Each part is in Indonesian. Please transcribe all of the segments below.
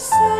say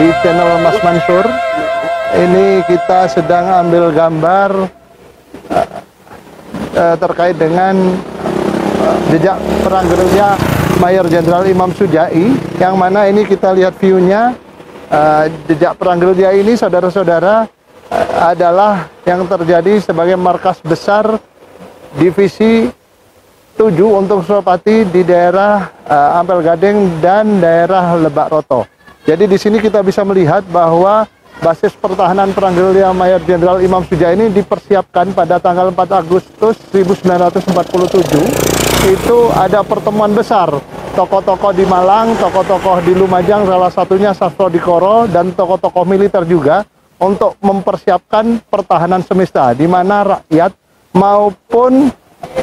di channel Mas Mansur ini kita sedang ambil gambar uh, uh, terkait dengan uh, jejak perang gerilya Mayor Jenderal Imam Sujai yang mana ini kita lihat view-nya uh, jejak perang gerilya ini saudara-saudara uh, adalah yang terjadi sebagai markas besar divisi 7 untuk Suropati di daerah uh, Ampel Gading dan daerah Lebak Roto. Jadi di sini kita bisa melihat bahwa basis pertahanan perang gerilya Mayor Jenderal Imam Suja ini dipersiapkan pada tanggal 4 Agustus 1947. Itu ada pertemuan besar tokoh-tokoh di Malang, tokoh-tokoh di Lumajang, salah satunya Sastro Dikoro dan tokoh-tokoh militer juga untuk mempersiapkan pertahanan semesta di mana rakyat maupun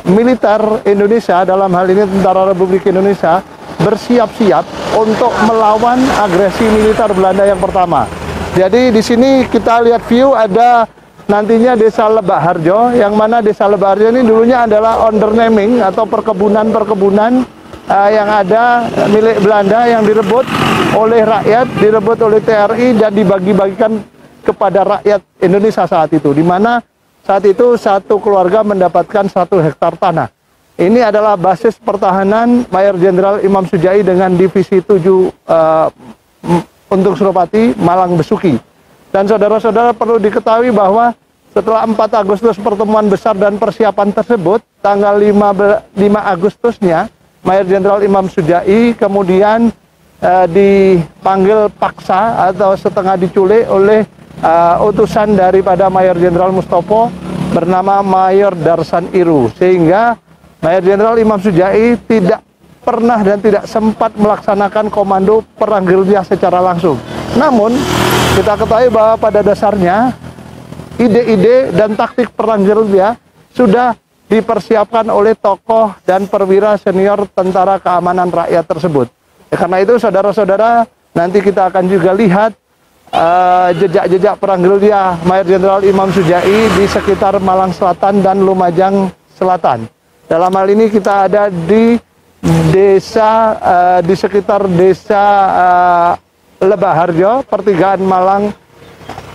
militer Indonesia dalam hal ini tentara Republik Indonesia bersiap-siap untuk melawan agresi militer Belanda yang pertama. Jadi di sini kita lihat view ada nantinya desa Lebak Harjo yang mana desa Lebak Harjo ini dulunya adalah undernaming atau perkebunan-perkebunan uh, yang ada milik Belanda yang direbut oleh rakyat, direbut oleh TRI dan dibagi-bagikan kepada rakyat Indonesia saat itu di mana saat itu satu keluarga mendapatkan satu hektar tanah. Ini adalah basis pertahanan Mayor Jenderal Imam Sujai dengan Divisi 7 uh, eh, untuk Suropati, Malang Besuki. Dan saudara-saudara perlu diketahui bahwa setelah 4 Agustus pertemuan besar dan persiapan tersebut, tanggal 5, 5 Agustusnya, Mayor Jenderal Imam Sujai kemudian uh, dipanggil paksa atau setengah diculik oleh uh, utusan daripada Mayor Jenderal Mustopo bernama Mayor Darsan Iru sehingga Mayor Jenderal Imam Sujai tidak pernah dan tidak sempat melaksanakan komando perang gerilya secara langsung. Namun kita ketahui bahwa pada dasarnya ide-ide dan taktik perang gerilya sudah dipersiapkan oleh tokoh dan perwira senior tentara keamanan rakyat tersebut. Ya, karena itu saudara-saudara nanti kita akan juga lihat Eh, jejak-jejak uh, perang gerilya Mayor Jenderal Imam Sujai di sekitar Malang Selatan dan Lumajang Selatan. Dalam hal ini kita ada di desa uh, di sekitar desa uh, Lebak Harjo, pertigaan Malang,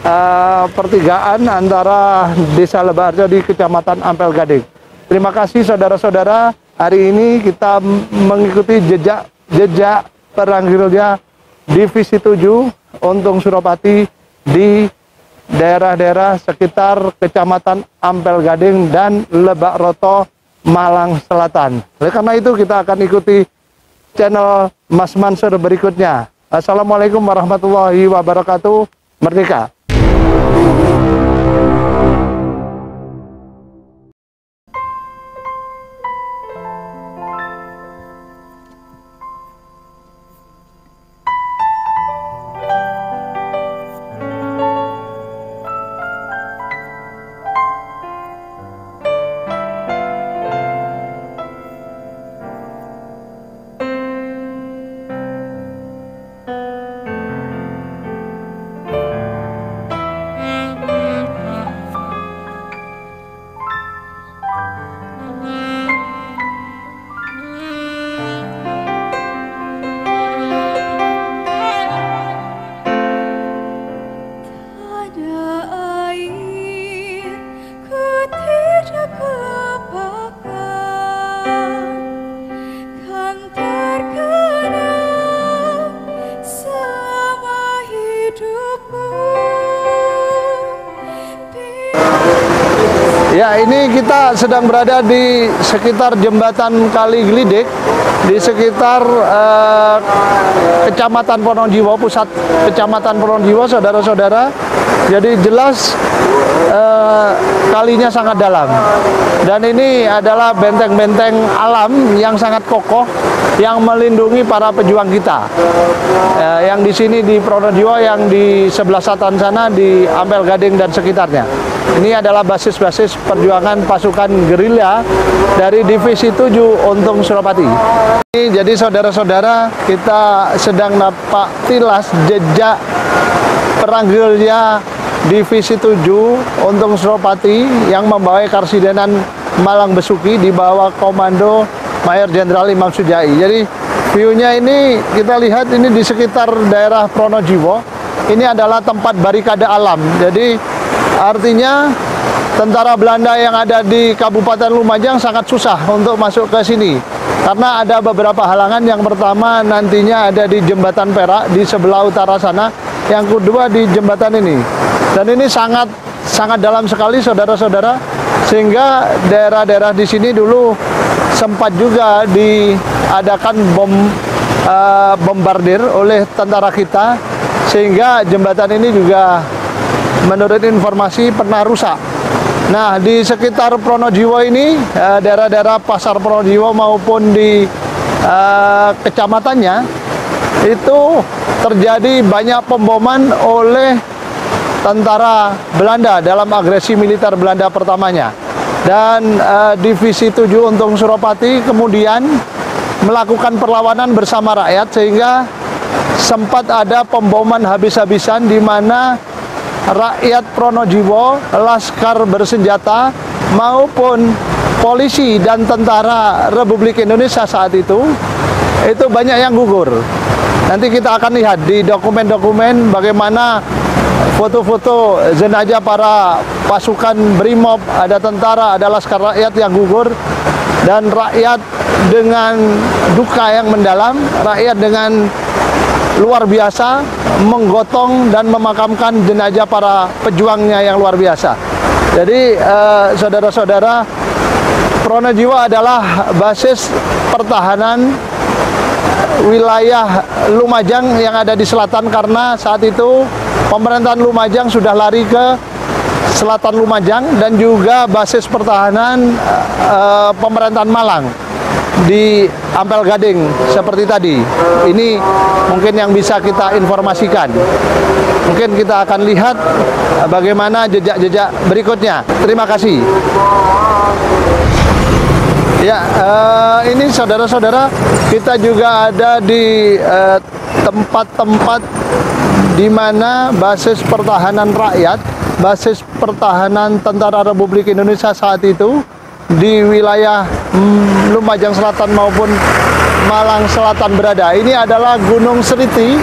uh, pertigaan antara desa Lebak Harjo di Kecamatan Ampel Gading. Terima kasih saudara-saudara. Hari ini kita mengikuti jejak jejak perang gerilya Divisi 7 Untung Suropati di daerah-daerah sekitar Kecamatan Ampel Gading dan Lebak Roto, Malang Selatan. Oleh karena itu kita akan ikuti channel Mas Mansur berikutnya. Assalamualaikum warahmatullahi wabarakatuh. Merdeka. Kita sedang berada di sekitar jembatan Kali Glidik, di sekitar uh, Kecamatan Ponongjiwo, pusat Kecamatan Ponongjiwo, saudara-saudara. Jadi jelas uh, kalinya sangat dalam. Dan ini adalah benteng-benteng alam yang sangat kokoh yang melindungi para pejuang kita. Uh, yang di sini di Pronojiwo, yang di sebelah selatan sana di Ampel Gading dan sekitarnya. Ini adalah basis-basis perjuangan pasukan gerilya dari Divisi 7 Untung Suropati. Ini jadi saudara-saudara kita sedang nampak tilas jejak perang gerilya Divisi 7 Untung Suropati yang membawa Karsidenan Malang Besuki di bawah komando Mayor Jenderal Imam Sujai. Jadi View-nya ini kita lihat ini di sekitar daerah Pronojiwo. Ini adalah tempat barikade alam. Jadi artinya tentara Belanda yang ada di Kabupaten Lumajang sangat susah untuk masuk ke sini. Karena ada beberapa halangan. Yang pertama nantinya ada di Jembatan Perak di sebelah utara sana. Yang kedua di jembatan ini. Dan ini sangat sangat dalam sekali saudara-saudara sehingga daerah-daerah di sini dulu sempat juga diadakan bom uh, bombardir oleh tentara kita sehingga jembatan ini juga menurut informasi pernah rusak. Nah, di sekitar Pronojiwo ini, eh, daerah-daerah pasar Pronojiwo maupun di uh, kecamatannya, itu terjadi banyak pemboman oleh tentara Belanda dalam agresi militer Belanda pertamanya dan uh, divisi 7 Untung Suropati kemudian melakukan perlawanan bersama rakyat sehingga sempat ada pemboman habis-habisan di mana rakyat Pronojiwo, laskar bersenjata maupun polisi dan tentara Republik Indonesia saat itu itu banyak yang gugur. Nanti kita akan lihat di dokumen-dokumen bagaimana foto-foto jenazah para pasukan BRIMOB, ada tentara, ada laskar rakyat yang gugur dan rakyat dengan duka yang mendalam, rakyat dengan luar biasa menggotong dan memakamkan jenazah para pejuangnya yang luar biasa. Jadi eh, saudara-saudara, eh, Pronojiwa adalah basis pertahanan wilayah Lumajang yang ada di selatan karena saat itu pemerintahan Lumajang sudah lari ke selatan Lumajang dan juga basis pertahanan uh, pemerintahan Malang di Ampel Gading seperti tadi. Ini mungkin yang bisa kita informasikan. Mungkin kita akan lihat bagaimana jejak-jejak berikutnya. Terima kasih. Ya, uh, ini saudara-saudara, kita juga ada di eh, tempat-tempat uh, di mana basis pertahanan rakyat, basis pertahanan Tentara Republik Indonesia saat itu di wilayah hmm, Lumajang Selatan maupun Malang Selatan berada. Ini adalah Gunung Seriti.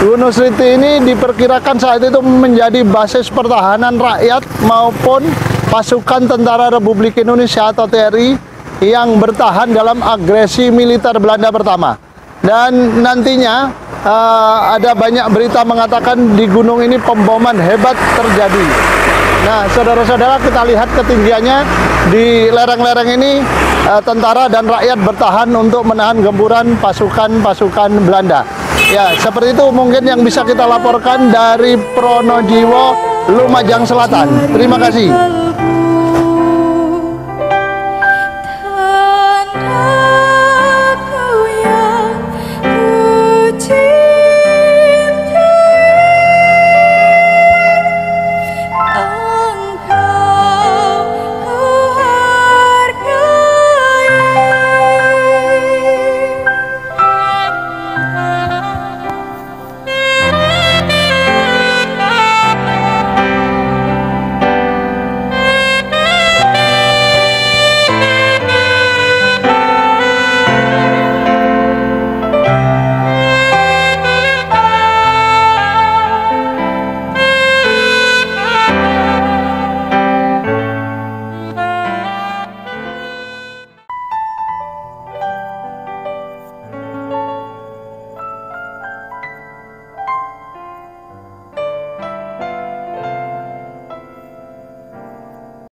Gunung Seriti ini diperkirakan saat itu menjadi basis pertahanan rakyat maupun pasukan Tentara Republik Indonesia atau TRI yang bertahan dalam agresi militer Belanda pertama. Dan nantinya uh, ada banyak berita mengatakan di gunung ini pemboman hebat terjadi. Nah, saudara-saudara kita lihat ketinggiannya di lereng-lereng ini uh, tentara dan rakyat bertahan untuk menahan gemburan pasukan-pasukan Belanda. Ya, seperti itu mungkin yang bisa kita laporkan dari Pronojiwo, Lumajang Selatan. Terima kasih.